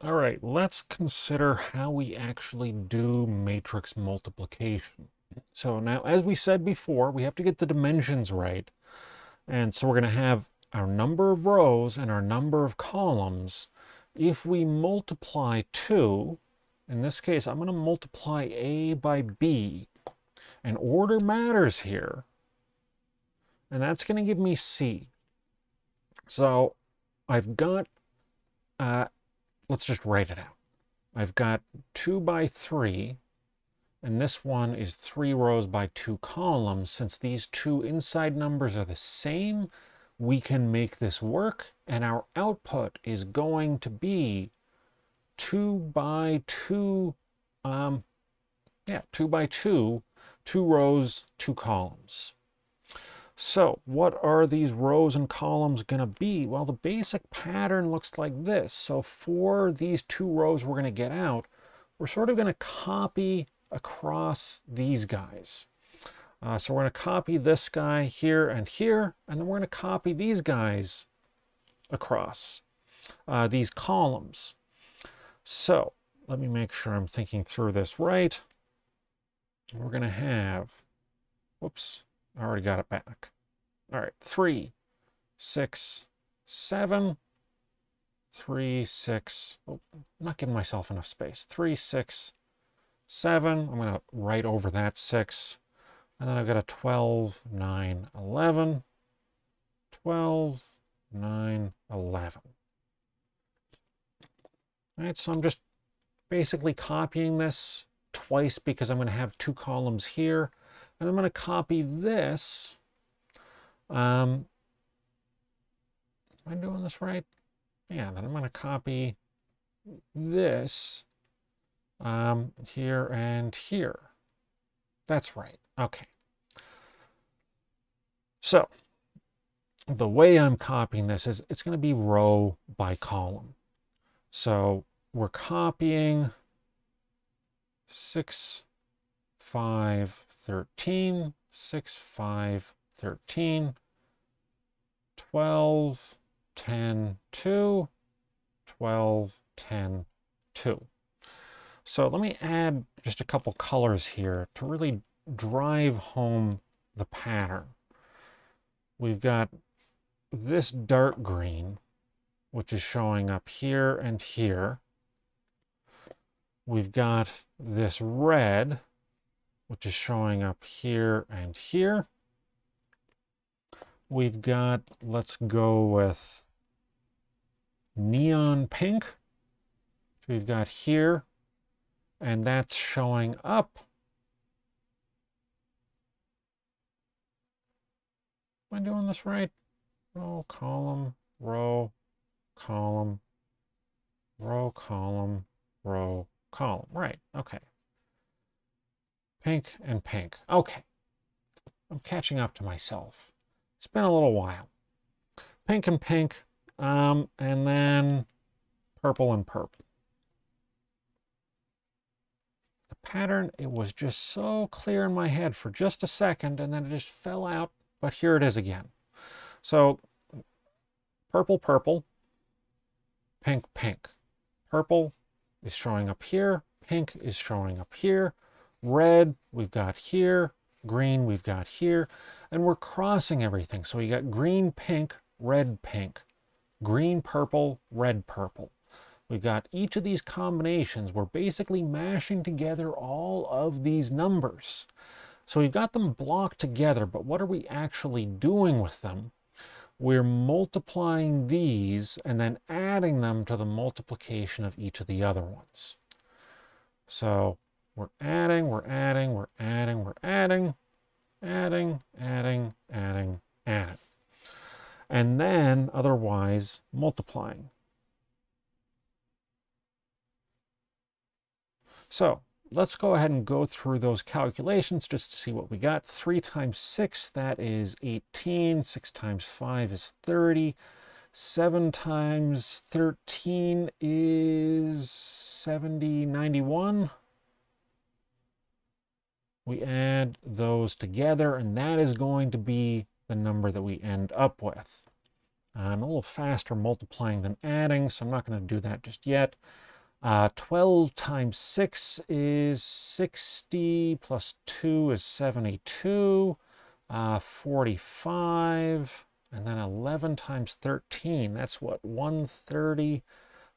All right, let's consider how we actually do matrix multiplication. So now, as we said before, we have to get the dimensions right. And so we're going to have our number of rows and our number of columns. If we multiply 2, in this case, I'm going to multiply A by B. And order matters here. And that's going to give me C. So I've got, uh, let's just write it out. I've got 2 by 3, and this one is 3 rows by 2 columns. Since these two inside numbers are the same, we can make this work, and our output is going to be 2 by 2, um, yeah, 2 by 2, 2 rows, 2 columns. So what are these rows and columns going to be? Well, the basic pattern looks like this. So for these two rows we're going to get out, we're sort of going to copy across these guys. Uh, so we're going to copy this guy here and here, and then we're going to copy these guys across uh, these columns. So let me make sure I'm thinking through this right. We're going to have, whoops, I already got it back. All right, three, six, seven, three, six, oh, I'm not giving myself enough space. Three, six, seven. I'm going to write over that six. And then I've got a 12, 9, 11, 12, 9, 11. All right, so I'm just basically copying this twice because I'm going to have two columns here. And I'm going to copy this. Um, am I doing this right? Yeah, then I'm going to copy this um, here and here. That's right. Okay. So the way I'm copying this is it's going to be row by column. So we're copying 6, 5, 13, 6, 5, 13, 12, 10, 2, 12, 10, 2. So let me add just a couple colors here to really drive home the pattern. We've got this dark green, which is showing up here and here. We've got this red, which is showing up here and here. We've got, let's go with neon pink. We've got here, and that's showing up. Am I doing this right? Row, column, row, column, row, column, row, column. Right, okay. Pink and pink. Okay. I'm catching up to myself. It's been a little while. Pink and pink, um, and then purple and purple. The pattern, it was just so clear in my head for just a second and then it just fell out, but here it is again. So purple, purple, pink, pink. Purple is showing up here, pink is showing up here, red we've got here, green we've got here, and we're crossing everything. So we got green, pink, red, pink, green, purple, red, purple. We've got each of these combinations. We're basically mashing together all of these numbers. So we've got them blocked together, but what are we actually doing with them? We're multiplying these and then adding them to the multiplication of each of the other ones. So we're adding, we're adding, we're adding, we're adding, adding, adding, adding, adding. And then otherwise multiplying. So let's go ahead and go through those calculations just to see what we got. 3 times 6, that is 18. 6 times 5 is 30. 7 times 13 is 70, 91. We add those together, and that is going to be the number that we end up with. I'm a little faster multiplying than adding, so I'm not going to do that just yet. Uh, 12 times 6 is 60, plus 2 is 72, uh, 45, and then 11 times 13, that's what, 130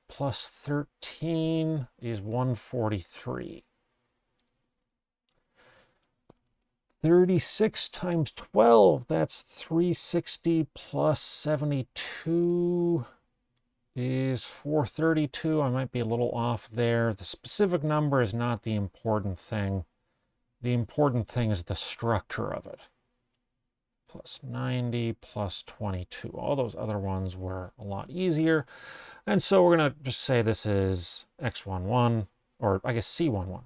plus 13 is 143. 36 times 12, that's 360 plus 72 is 432. I might be a little off there. The specific number is not the important thing. The important thing is the structure of it. Plus 90 plus 22. All those other ones were a lot easier. And so we're going to just say this is x11, or I guess c11.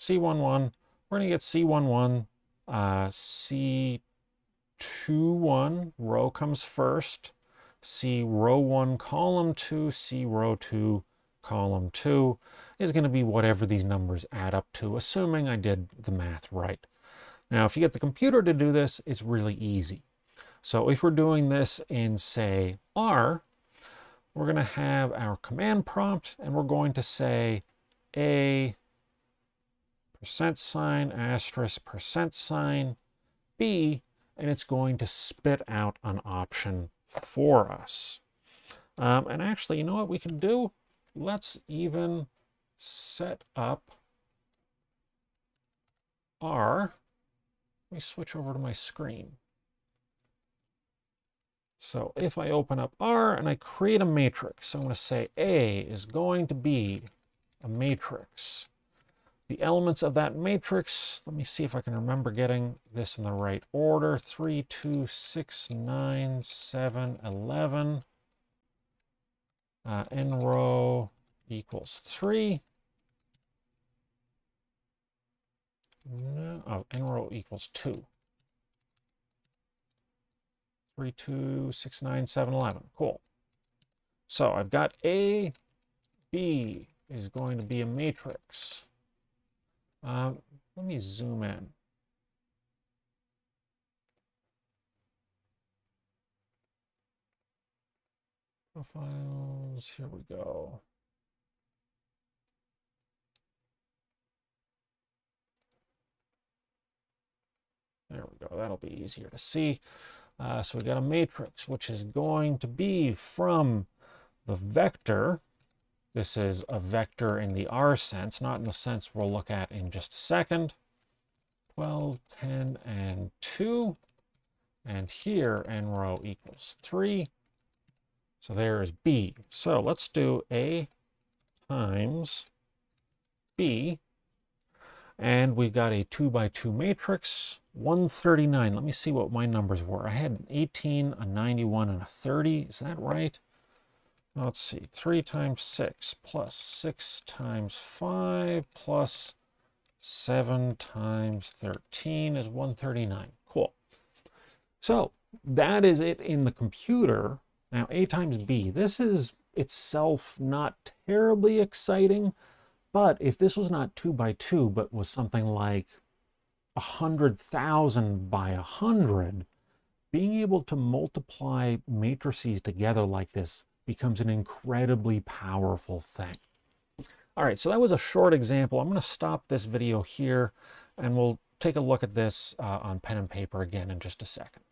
c11, we're going to get c11, uh, c21, row comes first. C row 1, column 2, C row 2, column 2 is going to be whatever these numbers add up to, assuming I did the math right. Now, if you get the computer to do this, it's really easy. So if we're doing this in, say, R, we're going to have our command prompt, and we're going to say A percent sign, asterisk, percent sign, B, and it's going to spit out an option for us. Um, and actually, you know what we can do? Let's even set up R. Let me switch over to my screen. So if I open up R and I create a matrix, I'm going to say A is going to be a matrix. The elements of that matrix, let me see if I can remember getting this in the right order. 3, 2, 6, 9, 7, 11. Uh, n row equals 3. No, oh, n row equals 2. 3, 2, 6, 9, 7, 11. Cool. So I've got A, B is going to be a matrix. Uh, let me zoom in. Profiles, here we go. There we go, that'll be easier to see. Uh, so we got a matrix, which is going to be from the vector this is a vector in the R sense, not in the sense we'll look at in just a second. 12, 10, and 2. And here, n row equals 3. So there is B. So let's do A times B. And we've got a 2 by 2 matrix, 139. Let me see what my numbers were. I had an 18, a 91, and a 30. Is that right? Let's see, 3 times 6 plus 6 times 5 plus 7 times 13 is 139. Cool. So that is it in the computer. Now A times B, this is itself not terribly exciting, but if this was not 2 by 2, but was something like 100,000 by 100, being able to multiply matrices together like this becomes an incredibly powerful thing. All right, so that was a short example. I'm going to stop this video here, and we'll take a look at this uh, on pen and paper again in just a second.